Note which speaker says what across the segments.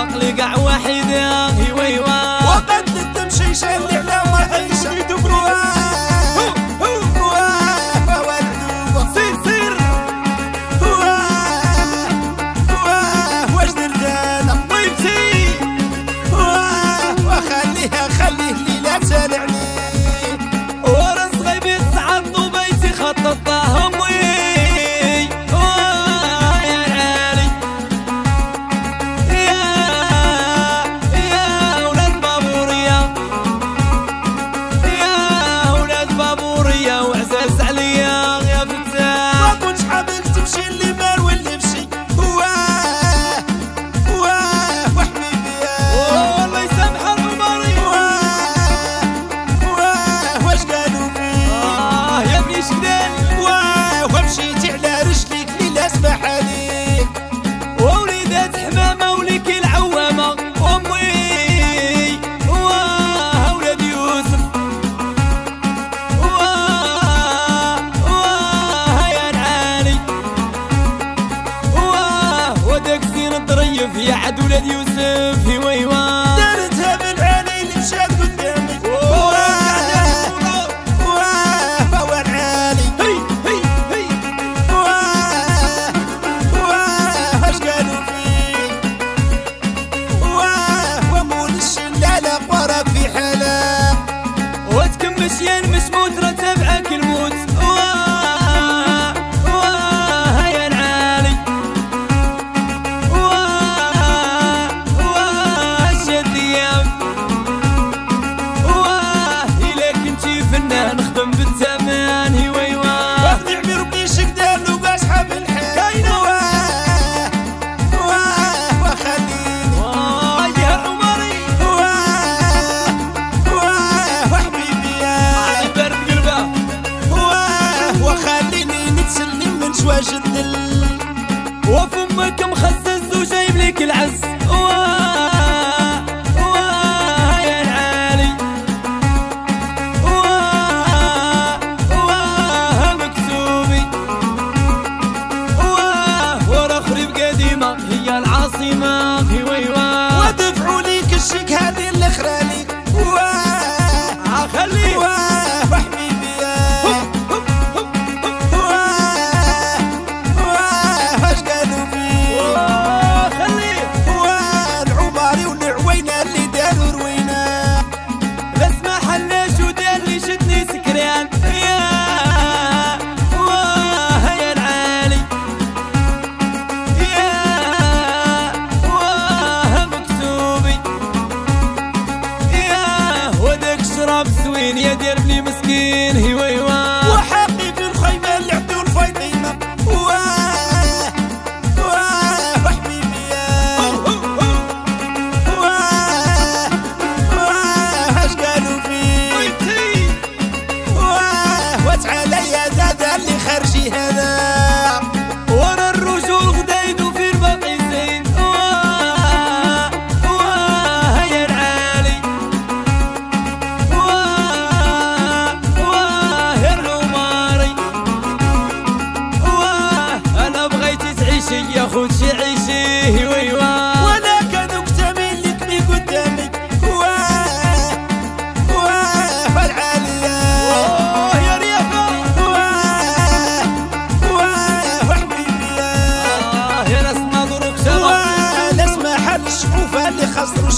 Speaker 1: العقل قاع وحيدة هيويوا يا عد ولاد يوسف ويوا
Speaker 2: دارتها بالعالي اللي مشات قدامي
Speaker 1: وفمك مخزز وجايب لك العز. واه واه يا العالي واه واه مكتوبي. واه ورا خريب قديمة هي العاصمة.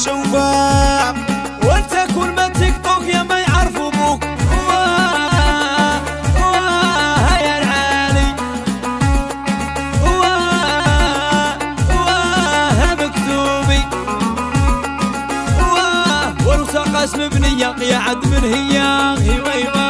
Speaker 2: الشوفة
Speaker 1: وانت كل ما تيك توك يا ما يعرفوا بوك. يا العالي. مكتوبي. يا عد من هي هي